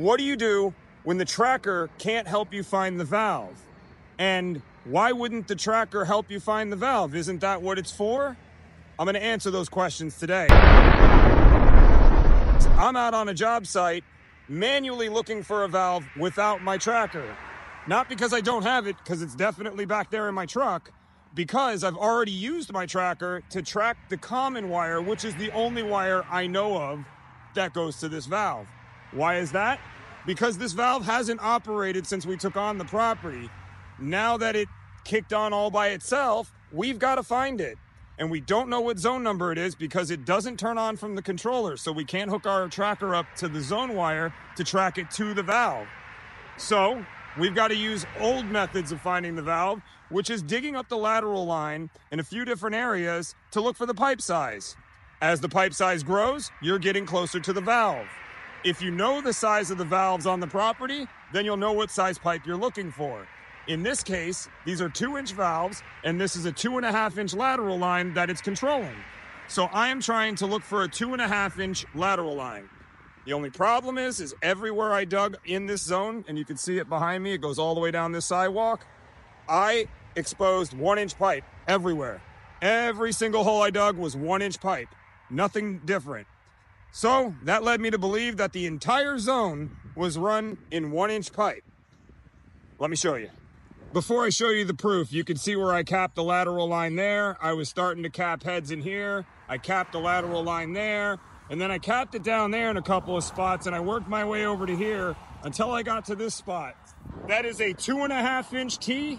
what do you do when the tracker can't help you find the valve? And why wouldn't the tracker help you find the valve? Isn't that what it's for? I'm going to answer those questions today. I'm out on a job site manually looking for a valve without my tracker. Not because I don't have it, because it's definitely back there in my truck, because I've already used my tracker to track the common wire, which is the only wire I know of that goes to this valve. Why is that? Because this valve hasn't operated since we took on the property. Now that it kicked on all by itself, we've got to find it. And we don't know what zone number it is because it doesn't turn on from the controller. So we can't hook our tracker up to the zone wire to track it to the valve. So we've got to use old methods of finding the valve, which is digging up the lateral line in a few different areas to look for the pipe size. As the pipe size grows, you're getting closer to the valve. If you know the size of the valves on the property, then you'll know what size pipe you're looking for. In this case, these are two inch valves, and this is a two and a half inch lateral line that it's controlling. So I am trying to look for a two and a half inch lateral line. The only problem is, is everywhere I dug in this zone, and you can see it behind me, it goes all the way down this sidewalk. I exposed one inch pipe everywhere. Every single hole I dug was one inch pipe, nothing different. So that led me to believe that the entire zone was run in one inch pipe. Let me show you. Before I show you the proof, you can see where I capped the lateral line there. I was starting to cap heads in here. I capped the lateral line there. And then I capped it down there in a couple of spots and I worked my way over to here until I got to this spot. That is a two and a half inch T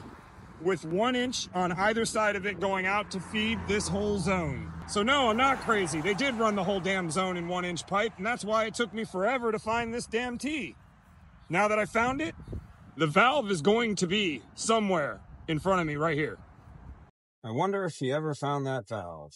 with one inch on either side of it going out to feed this whole zone. So no, I'm not crazy. They did run the whole damn zone in one inch pipe and that's why it took me forever to find this damn T. Now that I found it, the valve is going to be somewhere in front of me right here. I wonder if he ever found that valve.